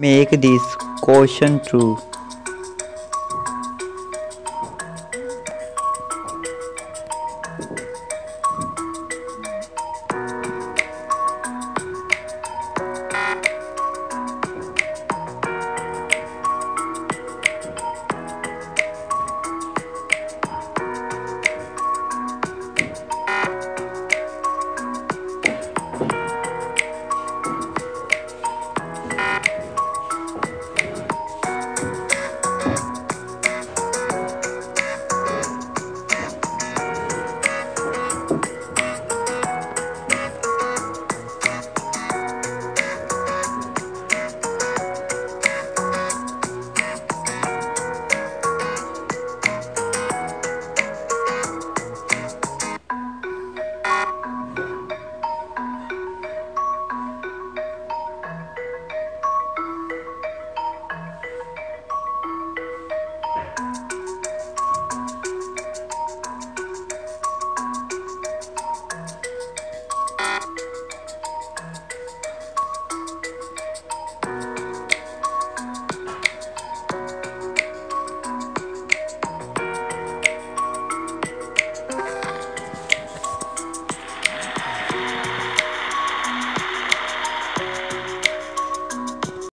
Make this question true.